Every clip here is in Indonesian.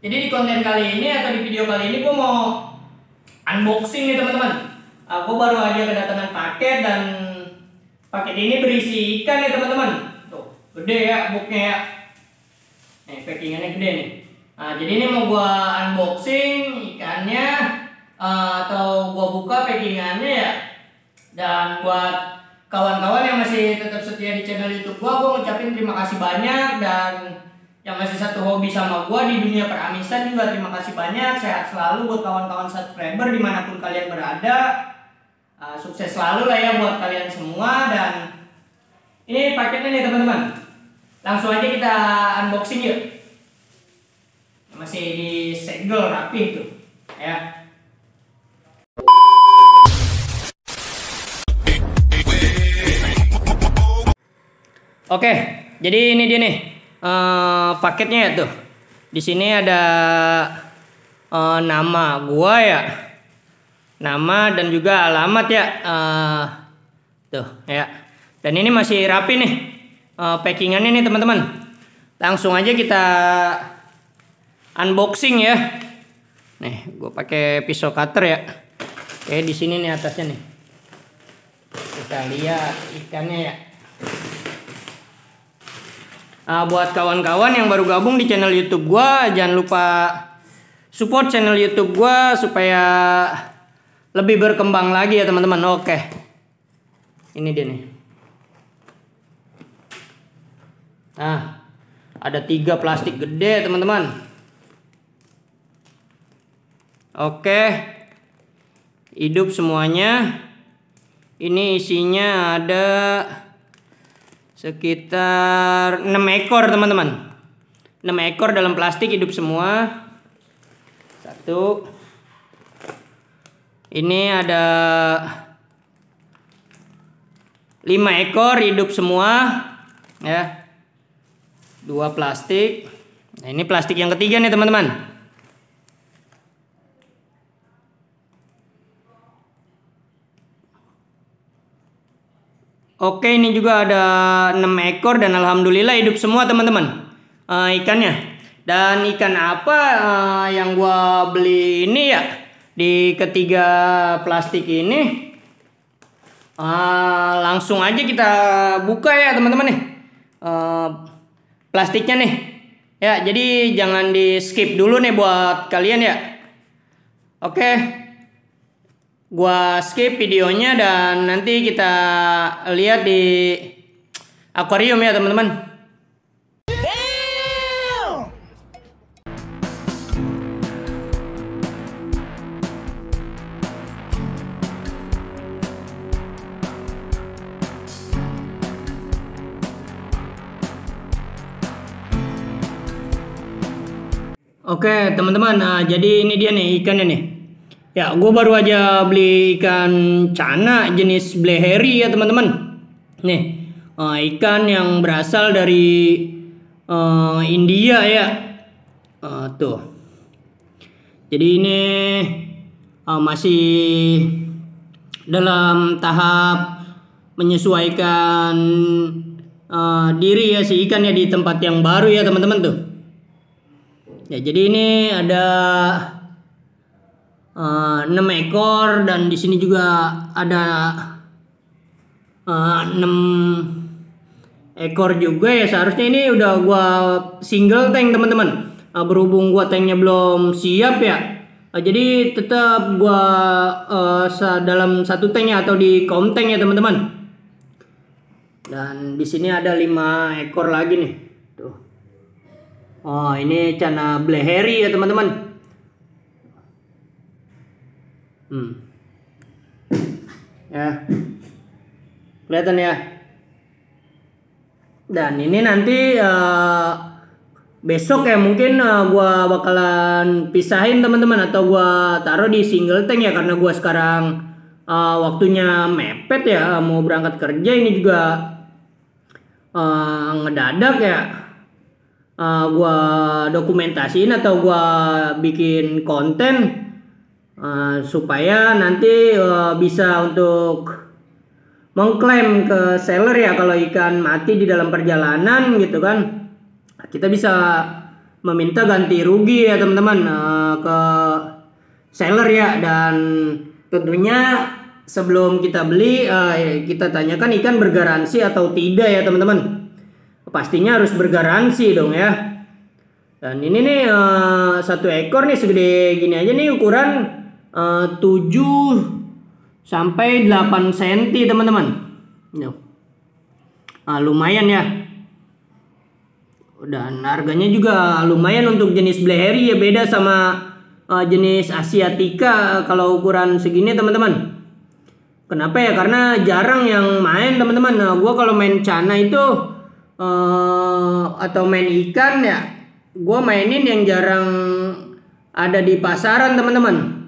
Jadi di konten kali ini atau di video kali ini gue mau unboxing nih teman-teman. Aku baru aja kedatangan paket dan paket ini berisi ikan ya teman-teman. Tuh, gede ya booknya ya. Nih packingannya gede nih. Nah, jadi ini mau gua unboxing ikannya uh, atau gua buka packingannya ya. Dan buat kawan-kawan yang masih tetap setia di channel YouTube gua, gua ngucapin terima kasih banyak dan yang masih satu hobi sama gua di dunia peramisan juga terima kasih banyak. Sehat selalu buat kawan-kawan subscriber di mana pun kalian berada. Uh, sukses selalu lah ya buat kalian semua dan ini paketnya nih teman-teman. Langsung aja kita unboxing yuk. Masih disegel rapi tuh, ya. Oke, jadi ini dia nih uh, paketnya ya tuh. Di sini ada uh, nama gua ya, nama dan juga alamat ya. Uh, tuh ya. Dan ini masih rapi nih uh, packingannya nih teman-teman. Langsung aja kita unboxing ya. Nih, gue pakai pisau cutter ya. Oke, di sini nih atasnya nih. Kita lihat ikannya ya. Nah, buat kawan-kawan yang baru gabung di channel YouTube gua, jangan lupa support channel YouTube gua supaya lebih berkembang lagi ya teman-teman. Oke. Ini dia nih. Nah, ada tiga plastik gede teman-teman. Oke. Hidup semuanya. Ini isinya ada sekitar 6 ekor teman-teman. 6 ekor dalam plastik hidup semua. Satu. Ini ada 5 ekor hidup semua ya. Dua plastik. Nah ini plastik yang ketiga nih teman-teman Oke ini juga ada 6 ekor dan alhamdulillah hidup semua teman-teman uh, ikannya. Dan ikan apa uh, yang gua beli ini ya di ketiga plastik ini uh, langsung aja kita buka ya teman-teman nih uh, plastiknya nih. Ya jadi jangan di skip dulu nih buat kalian ya. Oke gua skip videonya dan nanti kita lihat di akuarium ya teman-teman Oke teman-teman, nah, jadi ini dia nih ikannya nih. Ya, gue baru aja beli ikan cana jenis bleheri ya teman-teman. Nih, uh, ikan yang berasal dari uh, India ya. Uh, tuh. Jadi ini uh, masih dalam tahap menyesuaikan uh, diri ya si ikan ya di tempat yang baru ya teman-teman tuh. Ya, jadi ini ada uh, eh, 6 ekor dan di sini juga ada uh, eh, 6 ekor juga ya. Seharusnya ini udah gua single tank teman-teman. Uh, berhubung gua tanknya belum siap ya. Uh, jadi tetap gua uh, dalam satu tanknya atau di kom tank ya teman-teman. Dan di sini ada 5 ekor lagi nih. Tuh. Oh ini cana bleheri ya teman-teman Hmm. Ya. Kelihatan ya. Dan ini nanti uh, besok ya mungkin uh, gua bakalan pisahin teman-teman atau gua taruh di single tank ya karena gua sekarang uh, waktunya mepet ya mau berangkat kerja ini juga uh, ngedadak ya. Uh, gua dokumentasiin atau gua bikin konten uh, supaya nanti uh, bisa untuk mengklaim ke seller ya kalau ikan mati di dalam perjalanan gitu kan. Kita bisa meminta ganti rugi ya teman-teman uh, ke seller ya. Dan tentunya sebelum kita beli uh, kita tanyakan ikan bergaransi atau tidak ya teman-teman. Pastinya harus bergaransi dong ya. Dan ini nih uh, satu ekor nih segede gini aja nih ukuran uh, 7 sampai 8 cm teman-teman uh, lumayan ya dan harganya juga lumayan untuk jenis Bleheri ya beda sama uh, jenis Asiatica kalau ukuran segini teman-teman. Kenapa ya? Karena jarang yang main teman-teman. Nah, gue kalau main cana itu uh, atau main ikan ya, gue mainin yang jarang ada di pasaran teman-teman.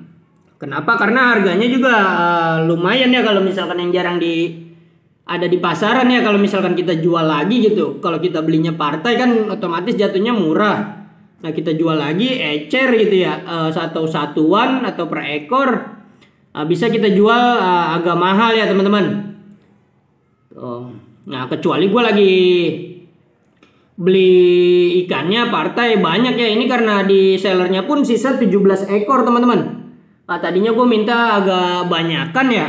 Kenapa? Karena harganya juga uh, lumayan ya kalau misalkan yang jarang di ada di pasaran ya. Kalau misalkan kita jual lagi gitu kalau kita belinya partai kan otomatis jatuhnya murah. Nah kita jual lagi ecer gitu ya uh, satu satuan atau per ekor. Uh, bisa kita jual uh, agak mahal ya teman-teman. Oh. nah kecuali gue lagi beli ikannya partai banyak ya. Ini karena di sellernya pun sisa 17 ekor teman-teman nah, tadinya gue minta agak banyakan ya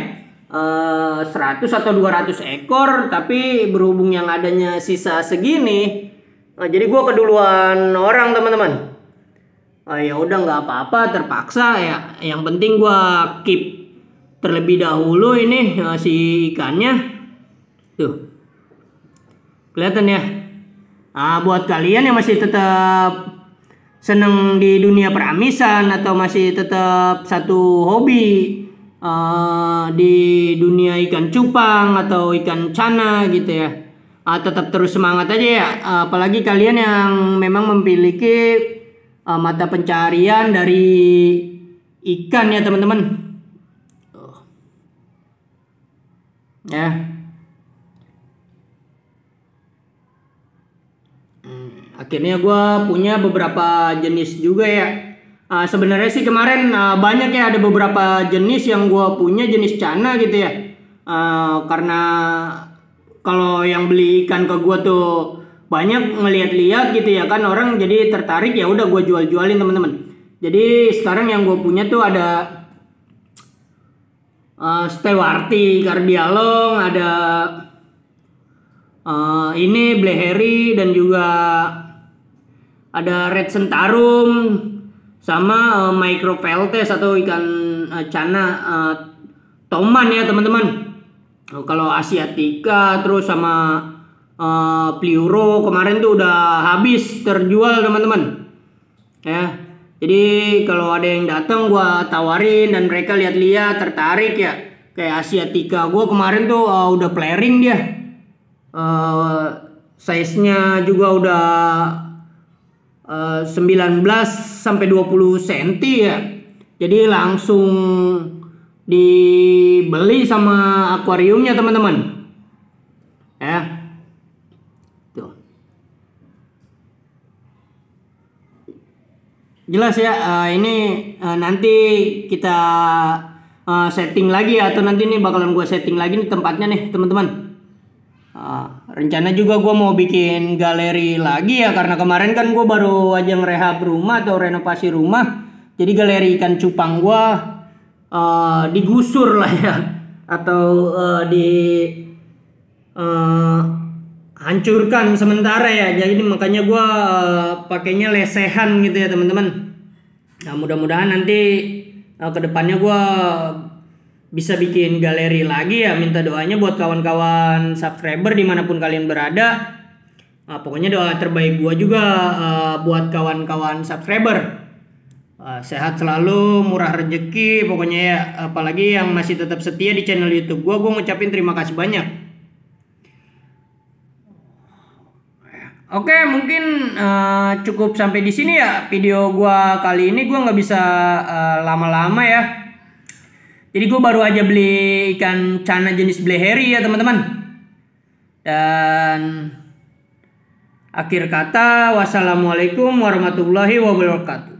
100 eh, atau 200 ekor tapi berhubung yang adanya sisa segini uh, jadi gue keduluan orang teman-teman. Uh, ya udah nggak apa-apa terpaksa ya. Yang penting gue keep terlebih dahulu ini uh, si ikannya. Tuh. Kelihatan ya? Nah, buat kalian yang masih tetap seneng di dunia peramisan atau masih tetap satu hobi uh, di dunia ikan cupang atau ikan cana gitu ya. Uh, tetap terus semangat aja ya. Uh, apalagi kalian yang memang memiliki uh, mata pencarian dari ikan ya teman-teman. Ya akhirnya gue punya beberapa jenis juga ya Uh, sebenarnya sih kemarin uh, banyak ya ada beberapa jenis yang gue punya jenis cana gitu ya. Uh, karena kalau yang beli ikan ke gue tuh banyak ngeliat-liat gitu ya kan orang jadi tertarik ya udah gue jual-jualin teman-teman. Jadi sekarang yang gue punya tuh ada uh, Stewarti Kardialong, ada uh, ini Bleheri dan juga ada Red Sentarum sama uh, microveltes atau ikan uh, cana uh, toman ya teman-teman. Uh, kalau asiatica terus sama uh, pliuro kemarin tuh udah habis terjual teman-teman. Ya jadi kalau ada yang datang gua tawarin dan mereka lihat-lihat tertarik ya. Kayak asiatica gua kemarin tuh uh, udah flaring dia. Uh, size nya juga udah 19 eh, sampai 20 cm ya. Jadi langsung dibeli sama akuariumnya teman-teman. Ya. Tuh. Jelas ya, uh, ini uh, nanti kita setting lagi ya, atau nanti ini bakalan gue setting lagi nih tempatnya nih teman-teman. Uh, rencana juga gue mau bikin galeri lagi ya karena kemarin kan gue baru aja ngerehab rumah atau renovasi rumah. Jadi galeri ikan cupang gue uh, digusur lah ya. Atau uh, di uh, hancurkan sementara ya. Jadi makanya gue uh, pakainya lesehan gitu ya teman-teman. Nah mudah-mudahan nanti uh, ke depannya gue bisa bikin galeri lagi ya minta doanya buat kawan-kawan subscriber di mana pun kalian berada. Uh, pokoknya doa terbaik gua juga uh, buat kawan-kawan subscriber. Uh, sehat selalu murah rezeki pokoknya ya. Apalagi yang masih tetap setia di channel YouTube gua gua ngucapin terima kasih banyak. Oke, mungkin uh, cukup sampai di sini ya video gua kali ini. Gua nggak bisa lama-lama uh, ya jadi gue baru aja beli ikan cana jenis bleheri ya teman-teman. Dan akhir kata wassalamualaikum warahmatullahi wabarakatuh.